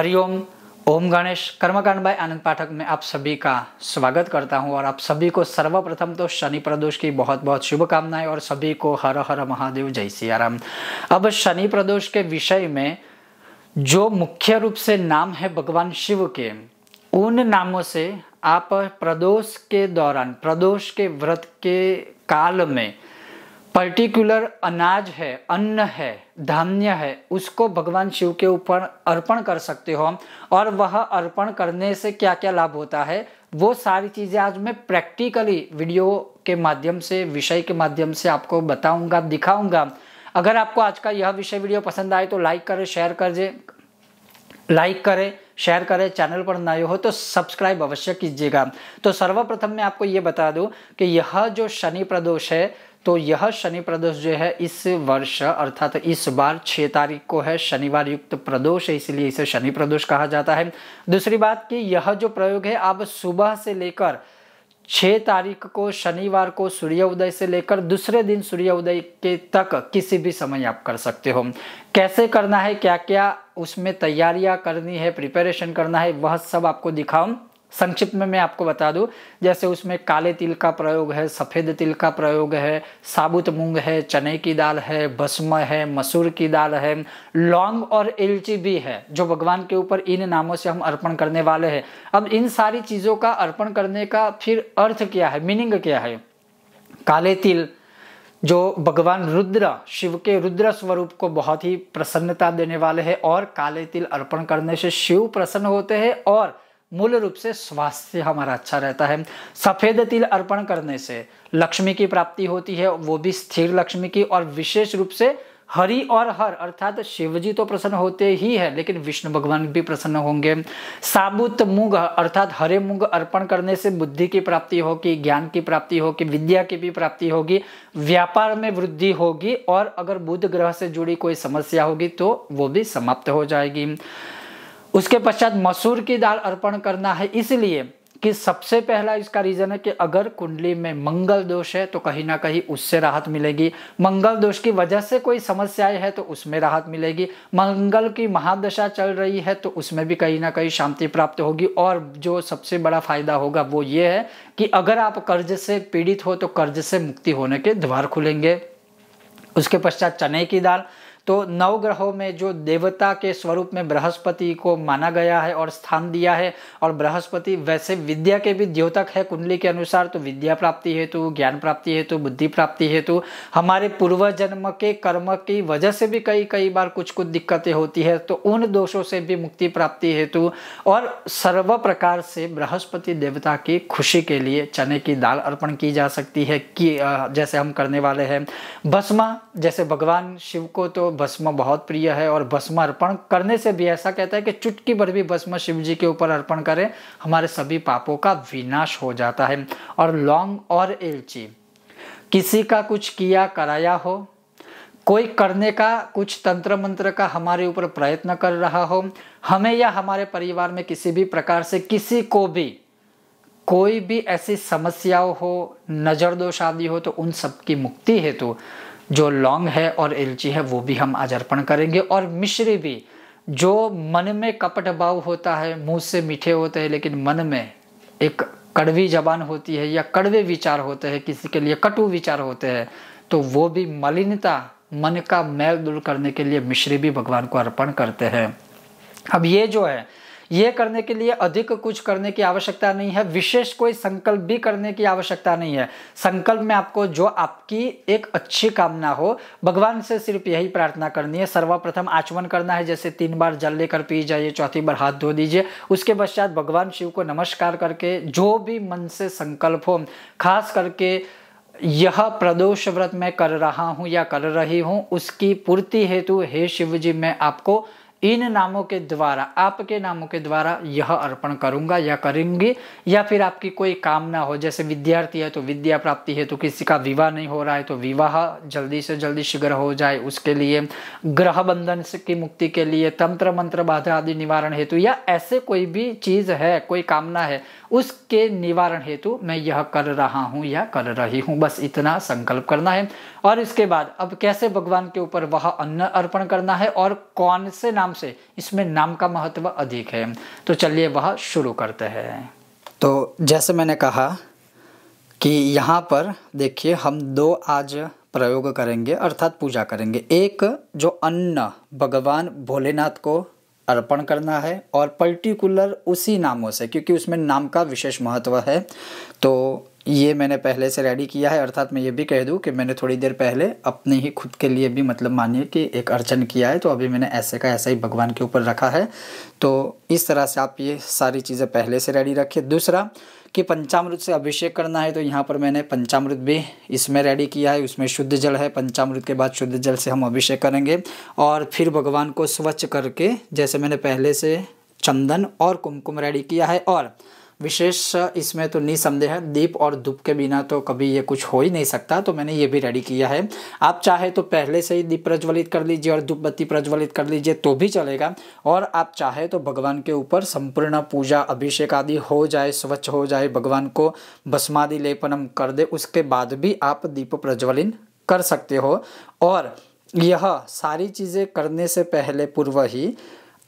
हरिओम ओम गणेश। कर्मकांड बाय आनंद पाठक में आप सभी का स्वागत करता हूँ और आप सभी को सर्वप्रथम तो शनि प्रदोष की बहुत बहुत शुभकामनाएँ और सभी को हर हर महादेव। जय सियाराम। अब शनि प्रदोष के विषय में जो मुख्य रूप से नाम है भगवान शिव के, उन नामों से आप प्रदोष के दौरान, प्रदोष के व्रत के काल में पर्टिकुलर अनाज है, अन्न है, धान्य है, उसको भगवान शिव के ऊपर अर्पण कर सकते हो और वह अर्पण करने से क्या क्या लाभ होता है? वो सारी चीज़ें आज मैं प्रैक्टिकली वीडियो के माध्यम से, विषय के माध्यम से आपको बताऊँगा, दिखाऊँगा। अगर आपको आज का यह विषय वीडियो पसंद आए तो लाइक करें शेयर कर लाइक करें शेयर करें। चैनल पर नए हो तो सब्सक्राइब अवश्य कीजिएगा। तो सर्वप्रथम मैं आपको ये बता दूँ कि यह जो शनि प्रदोष है तो यह शनि प्रदोष जो है इस वर्ष, अर्थात इस बार छह तारीख को है शनिवार युक्त प्रदोष है इसलिए इसे शनि प्रदोष कहा जाता है। दूसरी बात कि यह जो प्रयोग है आप सुबह से लेकर छह तारीख को, शनिवार को सूर्य उदय से लेकर दूसरे दिन सूर्य उदय के तक किसी भी समय आप कर सकते हो। कैसे करना है क्या क्या उसमें तैयारियाँ करनी है प्रिपरेशन करना है, वह सब आपको दिखाऊँ। संक्षिप्त में मैं आपको बता दूँ, जैसे उसमें काले तिल का प्रयोग है, सफ़ेद तिल का प्रयोग है, साबुत मूंग है, चने की दाल है, भस्म है, मसूर की दाल है, लौंग और इलची भी है, जो भगवान के ऊपर इन नामों से हम अर्पण करने वाले हैं। अब इन सारी चीज़ों का अर्पण करने का फिर अर्थ क्या है? मीनिंग क्या है? काले तिल, जो भगवान रुद्र, शिव के रुद्र स्वरूप को बहुत ही प्रसन्नता देने वाले हैं और काले तिल अर्पण करने से शिव प्रसन्न होते हैं और मूल रूप से स्वास्थ्य हमारा अच्छा रहता है। सफ़ेद तिल अर्पण करने से लक्ष्मी की प्राप्ति होती है, वो भी स्थिर लक्ष्मी की और विशेष रूप से हरि और हर, अर्थात शिव जी तो प्रसन्न होते ही है, लेकिन विष्णु भगवान भी प्रसन्न होंगे। साबुत मूंग, अर्थात हरे मूंग अर्पण करने से बुद्धि की प्राप्ति होगी, ज्ञान की प्राप्ति होगी, विद्या की भी प्राप्ति होगी, व्यापार में वृद्धि होगी, और अगर बुध ग्रह से जुड़ी कोई समस्या होगी तो वो भी समाप्त हो जाएगी। उसके पश्चात मसूर की दाल अर्पण करना है इसलिए कि सबसे पहला इसका रीजन है कि अगर कुंडली में मंगल दोष है तो कहीं ना कहीं उससे राहत मिलेगी। मंगल दोष की वजह से कोई समस्याएँ है तो उसमें राहत मिलेगी। मंगल की महादशा चल रही है तो उसमें भी कहीं ना कहीं शांति प्राप्त होगी। और जो सबसे बड़ा फ़ायदा होगा वो ये है कि अगर आप कर्ज से पीड़ित हो तो कर्ज से मुक्ति होने के द्वार खुलेंगे। उसके पश्चात चने की दाल तो नव ग्रहों में जो देवता के स्वरूप में बृहस्पति को माना गया है और स्थान दिया है, और बृहस्पति वैसे विद्या के भी द्योतक है कुंडली के अनुसार तो विद्या प्राप्ति हेतु, ज्ञान प्राप्ति हेतु, बुद्धि प्राप्ति हेतु। हमारे पूर्व जन्म के कर्म की वजह से भी कई कई बार कुछ कुछ दिक्कतें होती है तो उन दोषों से भी मुक्ति प्राप्ति हेतु और सर्व प्रकार से बृहस्पति देवता की खुशी के लिए चने की दाल अर्पण की जा सकती है, कि जैसे हम करने वाले हैं। भस्मा, जैसे भगवान शिव को तो भस्म बहुत प्रिय है और भस्म अर्पण करने से भी ऐसा कहता है कि चुटकी भर भी भस्म शिव जी के ऊपर अर्पण करें, हमारे सभी पापों का विनाश हो जाता है। और लौंग और एलची किसी का कुछ किया कराया हो, कोई करने का कुछ तंत्र मंत्र का हमारे ऊपर प्रयत्न कर रहा हो, हमें या हमारे परिवार में किसी भी प्रकार से किसी को भी, कोई भी ऐसी समस्याओं हो, नज़र दोष आदि हो तो उन सब की मुक्ति हेतु तो जो लौंग है और इलची है, वो भी हम आज अर्पण करेंगे। और मिश्री भी, जो मन में कपट भाव होता है, मुँह से मीठे होते हैं, लेकिन मन में एक कड़वी जबान होती है या कड़वे विचार होते हैं, किसी के लिए कटु विचार होते हैं तो वो भी मलिनता, मन का मैल दूर करने के लिए मिश्री भी भगवान को अर्पण करते हैं। अब ये जो है ये करने के लिए अधिक कुछ करने की आवश्यकता नहीं है, विशेष कोई संकल्प भी करने की आवश्यकता नहीं है। संकल्प में आपको जो आपकी एक अच्छी कामना हो, भगवान से सिर्फ़ यही प्रार्थना करनी है। सर्वप्रथम आचमन करना है, जैसे तीन बार जल लेकर पी जाइए, चौथी बार हाथ धो दीजिए। उसके पश्चात भगवान शिव को नमस्कार करके, जो भी मन से संकल्प हो, खास करके यह प्रदोष व्रत मैं कर रहा हूँ या कर रही हूँ, उसकी पूर्ति हेतु, हे शिव जी मैं आपको इन नामों के द्वारा, आपके नामों के द्वारा यह अर्पण करूँगा या करेंगे, या फिर आपकी कोई कामना हो, जैसे विद्यार्थी है तो विद्या प्राप्ति है तो किसी का विवाह नहीं हो रहा है तो विवाह जल्दी से जल्दी शीघ्र हो जाए, उसके लिए ग्रह बंधन की मुक्ति के लिए तंत्र मंत्र बाधा आदि निवारण हेतु, या ऐसे कोई भी चीज़ है, कोई कामना है, उसके निवारण हेतु मैं यह कर रहा हूँ या कर रही हूँ, बस इतना संकल्प करना है। और इसके बाद, अब कैसे भगवान के ऊपर वह अन्न अर्पण करना है और कौन से नाम नाम से, इसमें नाम का महत्व अधिक है। तो चलिए वह शुरू करते हैं। तो जैसे मैंने कहा कि यहाँ पर देखिए, हम दो आज प्रयोग करेंगे, अर्थात पूजा करेंगे। एक, जो अन्न भगवान भोलेनाथ को अर्पण करना है और पर्टिकुलर उसी नामों से, क्योंकि उसमें नाम का विशेष महत्व है तो ये मैंने पहले से रेडी किया है, अर्थात मैं ये भी कह दूँ कि मैंने थोड़ी देर पहले अपने ही खुद के लिए भी मतलब मानिए कि एक अर्चन किया है तो अभी मैंने ऐसे का ऐसा ही भगवान के ऊपर रखा है। तो इस तरह से आप ये सारी चीज़ें पहले से रेडी रखिए। दूसरा कि पंचामृत से अभिषेक करना है तो यहाँ पर मैंने पंचामृत भी इसमें रेडी किया है, उसमें शुद्ध जल है। पंचामृत के बाद शुद्ध जल से हम अभिषेक करेंगे और फिर भगवान को स्वच्छ करके, जैसे मैंने पहले से चंदन और कुमकुम रेडी किया है और विशेष इसमें तो निसंदेह, दीप और धूप के बिना तो कभी ये कुछ हो ही नहीं सकता तो मैंने ये भी रेडी किया है। आप चाहे तो पहले से ही दीप प्रज्वलित कर लीजिए और धूप बत्ती प्रज्वलित कर लीजिए तो भी चलेगा। और आप चाहे तो भगवान के ऊपर संपूर्ण पूजा, अभिषेक आदि हो जाए, स्वच्छ हो जाए, भगवान को भस्मादि लेपनम कर दे, उसके बाद भी आप दीप प्रज्वलित कर सकते हो। और यह सारी चीज़ें करने से पहले पूर्व ही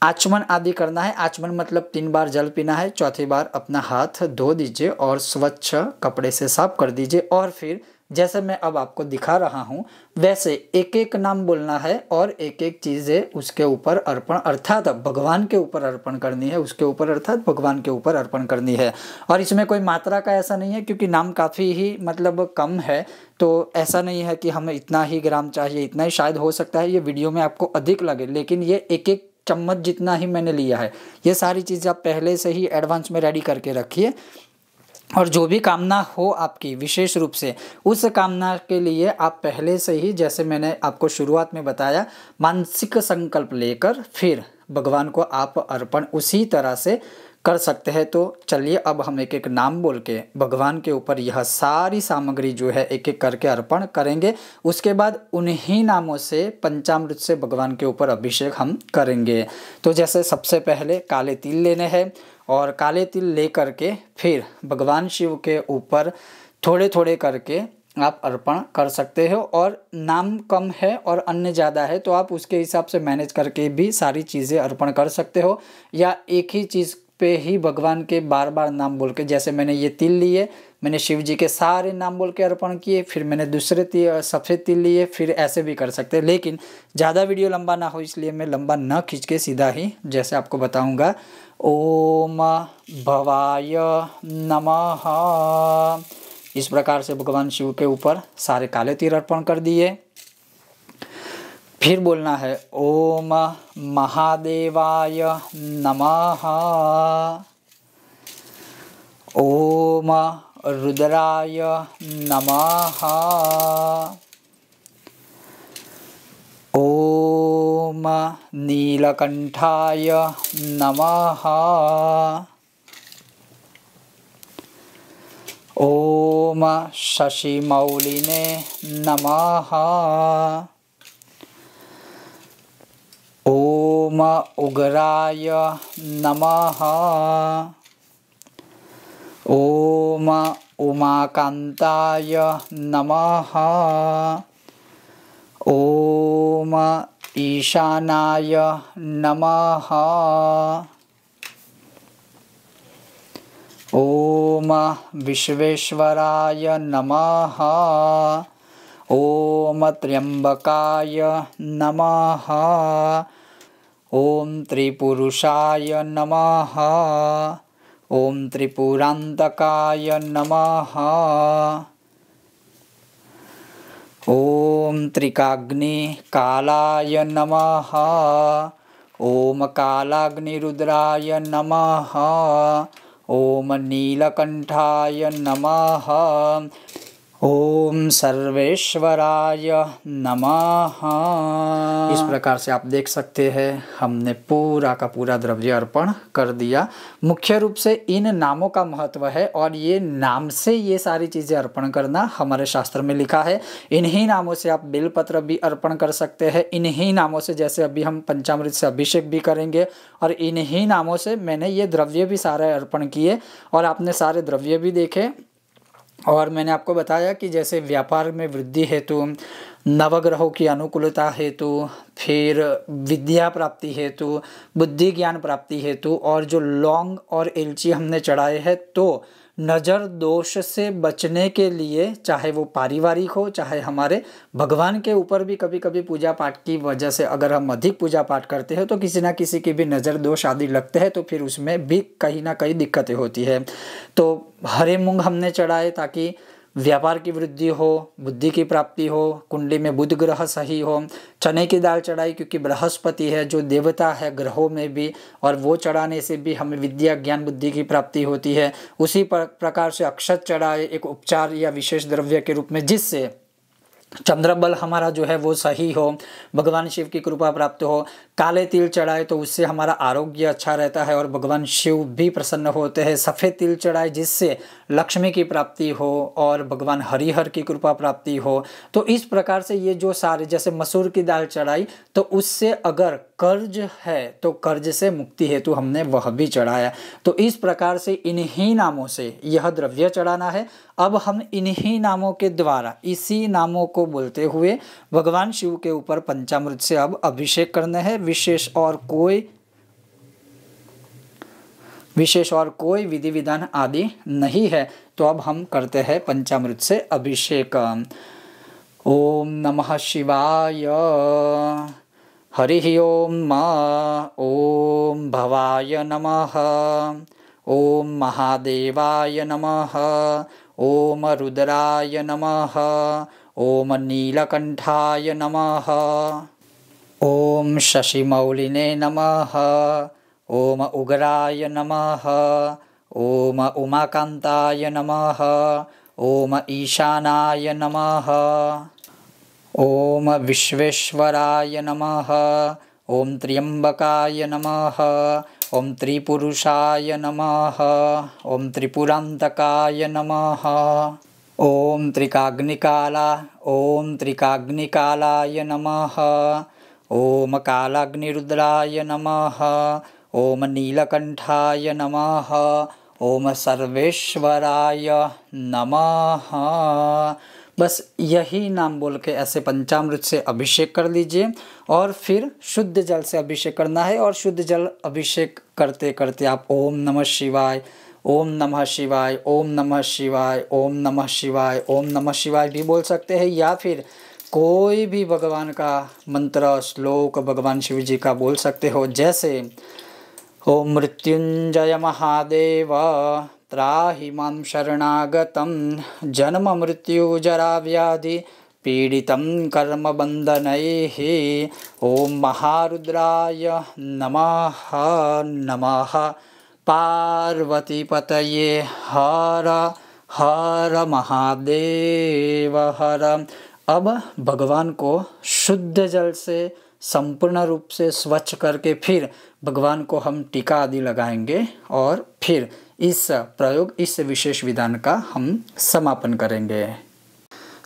आचमन आदि करना है। आचमन मतलब तीन बार जल पीना है, चौथी बार अपना हाथ धो दीजिए और स्वच्छ कपड़े से साफ़ कर दीजिए। और फिर जैसे मैं अब आपको दिखा रहा हूँ, वैसे एक एक नाम बोलना है और एक एक चीज़ें उसके ऊपर अर्पण, अर्थात भगवान के ऊपर अर्पण करनी है। उसके ऊपर अर्थात भगवान के ऊपर अर्पण करनी है। और इसमें कोई मात्रा का ऐसा नहीं है, क्योंकि नाम काफ़ी ही मतलब कम है। तो ऐसा नहीं है कि हमें इतना ही ग्राम चाहिए, इतना ही शायद हो सकता है। ये वीडियो में आपको अधिक लगे, लेकिन ये एक एक चम्मच जितना ही मैंने लिया है। ये सारी चीज़ें आप पहले से ही एडवांस में रेडी करके रखिए। और जो भी कामना हो आपकी, विशेष रूप से, उस कामना के लिए आप पहले से ही, जैसे मैंने आपको शुरुआत में बताया, मानसिक संकल्प लेकर फिर भगवान को आप अर्पण उसी तरह से कर सकते हैं तो चलिए अब हम एक एक नाम बोल के भगवान के ऊपर यह सारी सामग्री जो है एक एक करके अर्पण करेंगे। उसके बाद उन्हीं नामों से पंचामृत से भगवान के ऊपर अभिषेक हम करेंगे। तो जैसे सबसे पहले काले तिल लेने हैं और काले तिल ले करके फिर भगवान शिव के ऊपर थोड़े थोड़े करके आप अर्पण कर सकते हो और नाम कम है और अन्य ज़्यादा है तो आप उसके हिसाब से मैनेज करके भी सारी चीज़ें अर्पण कर सकते हो या एक ही चीज़ पे ही भगवान के बार बार नाम बोल के, जैसे मैंने ये तिल लिए, मैंने शिव जी के सारे नाम बोल के अर्पण किए, फिर मैंने दूसरे तिल सफ़ेद तिल लिए, फिर ऐसे भी कर सकते हैं। लेकिन ज़्यादा वीडियो लंबा ना हो, इसलिए मैं लंबा न खींच के सीधा ही, जैसे आपको बताऊँगा। ओम भवाय नमः। इस प्रकार से भगवान शिव के ऊपर सारे काले तीर अर्पण कर दिए। फिर बोलना है, ओम महादेवाय नमः। ओम रुद्राय नमः। ओम नीलकंठाय नमः। ओम शशिमौलिने नमः। ओम उग्राय नमः। ओम उमाकान्ताय नमः। ओम ईशानाय नमः। ओम विश्वेश्वराय नमः ॐ त्र्यम्बकाय नमः। ॐ त्रिपुरुषाय नमः। ॐ त्रिपुरान्तकाय नमः। ॐ त्रिकाग्निकालाय नमः। ॐ कालाग्निरुद्राय नमः। ॐ नीलकण्ठाय नमः। ओम सर्वेश्वराय नमः। इस प्रकार से आप देख सकते हैं, हमने पूरा का पूरा द्रव्य अर्पण कर दिया। मुख्य रूप से इन नामों का महत्व है और ये नाम से ये सारी चीज़ें अर्पण करना हमारे शास्त्र में लिखा है। इन्हीं नामों से आप बिलपत्र भी अर्पण कर सकते हैं। इन्हीं नामों से जैसे अभी हम पंचामृत से अभिषेक भी करेंगे और इन्हीं नामों से मैंने ये द्रव्य भी सारे अर्पण किए और आपने सारे द्रव्य भी देखे। और मैंने आपको बताया कि जैसे व्यापार में वृद्धि हेतु, नवग्रहों की अनुकूलता हेतु, फिर विद्या प्राप्ति हेतु, बुद्धि ज्ञान प्राप्ति हेतु, और जो लौंग और इलची हमने चढ़ाए हैं तो नज़र दोष से बचने के लिए, चाहे वो पारिवारिक हो, चाहे हमारे भगवान के ऊपर भी कभी कभी पूजा पाठ की वजह से अगर हम अधिक पूजा पाठ करते हैं तो किसी ना किसी की भी नज़र दोष आदि लगते हैं तो फिर उसमें भी कहीं ना कहीं दिक्कतें होती है। तो हरे मूंग हमने चढ़ाए ताकि व्यापार की वृद्धि हो, बुद्धि की प्राप्ति हो, कुंडली में बुध ग्रह सही हो, चने की दाल चढ़ाई क्योंकि बृहस्पति है जो देवता है ग्रहों में भी और वो चढ़ाने से भी हमें विद्या, ज्ञान, बुद्धि की प्राप्ति होती है। उसी प्रकार से अक्षत चढ़ाए एक उपचार या विशेष द्रव्य के रूप में जिससे चंद्र बल हमारा जो है वो सही हो, भगवान शिव की कृपा प्राप्त हो, काले तिल चढ़ाए तो उससे हमारा आरोग्य अच्छा रहता है और भगवान शिव भी प्रसन्न होते हैं। सफ़ेद तिल चढ़ाए जिससे लक्ष्मी की प्राप्ति हो और भगवान हरिहर की कृपा प्राप्ति हो। तो इस प्रकार से ये जो सारे, जैसे मसूर की दाल चढ़ाई तो उससे अगर कर्ज है तो कर्ज से मुक्ति हेतु हमने वह भी चढ़ाया। तो इस प्रकार से इन्हीं नामों से यह द्रव्य चढ़ाना है। अब हम इन्हीं नामों के द्वारा, इसी नामों को बोलते हुए भगवान शिव के ऊपर पंचामृत से अब अभिषेक करना है। विशेष और कोई, विशेष और कोई विधि विधान आदि नहीं है। तो अब हम करते हैं पंचामृत से अभिषेक ओम नमः शिवाय। हरिः ॐ ओं ॐ भवाय नमः ॐ महादेवाय नमः ॐ रुद्राय नमः ॐ नीलकण्ठाय नमः ॐ शशिमौलिने नमः ॐ उग्राय नमः ॐ उमाकान्ताय नमः ॐ ईशानाय नमः। ॐ विश्वेश्वराय नमः। ॐ त्र्यम्बकाय नमः। ॐ त्रिपुरुषाय नमः। ॐ त्रिपुरान्तकाय नमः। ॐ त्रिकाग्निकाला ॐ त्रिकाग्निकालाय नमः। ॐ कालाग्निरुद्राय नमः। ॐ नीलकण्ठाय नमः। ॐ सर्वेश्वराय नमः। बस यही नाम बोल के ऐसे पंचामृत से अभिषेक कर लीजिए और फिर शुद्ध जल से अभिषेक करना है और शुद्ध जल अभिषेक करते करते आप ओम नमः शिवाय, ओम नमः शिवाय, ओम नमः शिवाय, ओम नमः शिवाय, ओम नमः शिवाय भी बोल सकते हैं या फिर कोई भी भगवान का मंत्र, श्लोक भगवान शिव जी का बोल सकते हो। जैसे ओम मृत्युंजय महादेव त्राहि माँ शरणागतं पीडितं कर्मबन्धनैः ॐ महारुद्राय नमः नमः। पार्वतीपतये हर हर महादेव, हर। अब भगवान को शुद्ध जल से संपूर्ण रूप से स्वच्छ करके फिर भगवान को हम टीका आदि लगाएँगे और फिर इस प्रयोग, इस विशेष विधान का हम समापन करेंगे।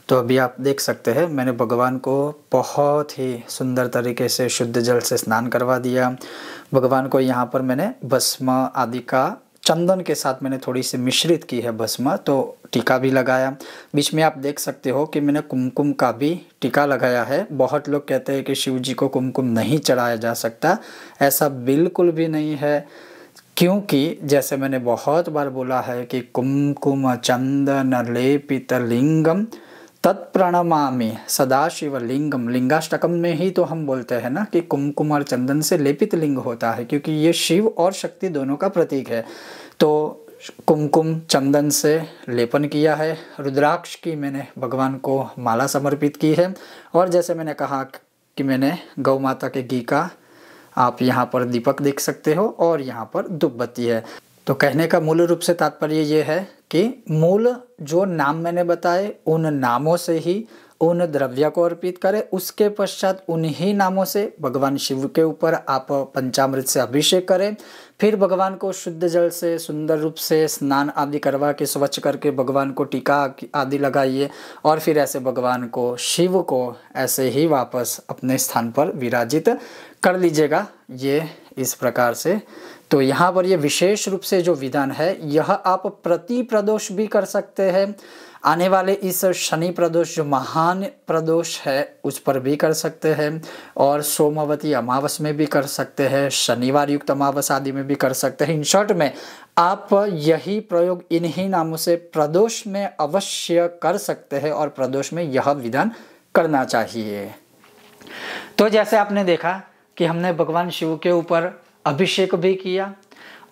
तो अभी आप देख सकते हैं, मैंने भगवान को बहुत ही सुंदर तरीके से शुद्ध जल से स्नान करवा दिया। भगवान को यहाँ पर मैंने भस्म आदि का चंदन के साथ मैंने थोड़ी सी मिश्रित की है भस्म तो टीका भी लगाया। बीच में आप देख सकते हो कि मैंने कुमकुम का भी टीका लगाया है। बहुत लोग कहते हैं कि शिव जी को कुमकुम नहीं चढ़ाया जा सकता। ऐसा बिल्कुल भी नहीं है, क्योंकि जैसे मैंने बहुत बार बोला है कि कुमकुम चंदन लेपित लिंगम तत्प्रणमामि सदाशिव लिंगम लिंगाष्टकम में ही तो हम बोलते हैं ना कि कुमकुम और चंदन से लेपित लिंग होता है, क्योंकि ये शिव और शक्ति दोनों का प्रतीक है। तो कुमकुम चंदन से लेपन किया है। रुद्राक्ष की मैंने भगवान को माला समर्पित की है। और जैसे मैंने कहा कि मैंने गौ माता के घी का आप यहाँ पर दीपक देख सकते हो और यहाँ पर दुबत्ती है। तो कहने का मूल रूप से तात्पर्य ये है कि मूल जो नाम मैंने बताए, उन नामों से ही, उन द्रव्य को अर्पित करें, उसके पश्चात उन्हीं नामों से भगवान शिव के ऊपर आप पंचामृत से अभिषेक करें। फिर भगवान को शुद्ध जल से, सुंदर रूप से स्नान आदि करवा के, स्वच्छ करके भगवान को टीका आदि लगाइए और फिर ऐसे भगवान को, शिव को ऐसे ही वापस अपने स्थान पर विराजित कर लीजिएगा। ये इस प्रकार से तो यहाँ पर ये विशेष रूप से जो विधान है, यह आप प्रति प्रदोष भी कर सकते हैं। आने वाले इस शनि प्रदोष, जो महान प्रदोष है, उस पर भी कर सकते हैं और सोमवती अमावस में भी कर सकते हैं, शनिवार युक्त अमावस आदि में भी कर सकते हैं। इन शॉर्ट में, आप यही प्रयोग इन्हीं नामों से प्रदोष में अवश्य कर सकते हैं और प्रदोष में यह विधान करना चाहिए। तो जैसे आपने देखा कि हमने भगवान शिव के ऊपर अभिषेक भी किया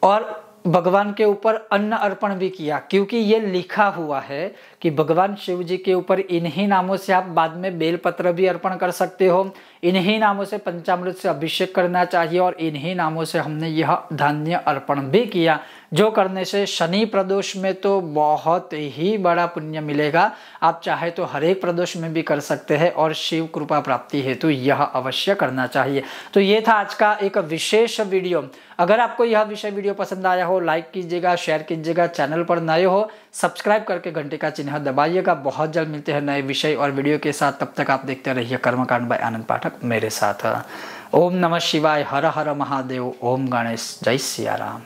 और भगवान के ऊपर अन्न अर्पण भी किया, क्योंकि ये लिखा हुआ है कि भगवान शिव जी के ऊपर इन्हीं नामों से आप बाद में बेलपत्र भी अर्पण कर सकते हो। इन्हीं नामों से पंचामृत से अभिषेक करना चाहिए और इन्हीं नामों से हमने यह धान्य अर्पण भी किया, जो करने से शनि प्रदोष में तो बहुत ही बड़ा पुण्य मिलेगा। आप चाहे तो हर एक प्रदोष में भी कर सकते हैं और शिव कृपा प्राप्ति हेतु यह अवश्य करना चाहिए। तो ये था आज का एक विशेष वीडियो। अगर आपको यह विषय वीडियो पसंद आया हो, लाइक कीजिएगा, शेयर कीजिएगा, चैनल पर नए हो सब्सक्राइब करके घंटे का चिन्ह दबाइएगा। बहुत जल्द मिलते हैं नए विषय और वीडियो के साथ। तब तक आप देखते रहिए कर्मकांड बाय आनंद पाठक मेरे साथ। ओम नमः शिवाय। हर हर महादेव। ओम गणेश। जय सिया राम।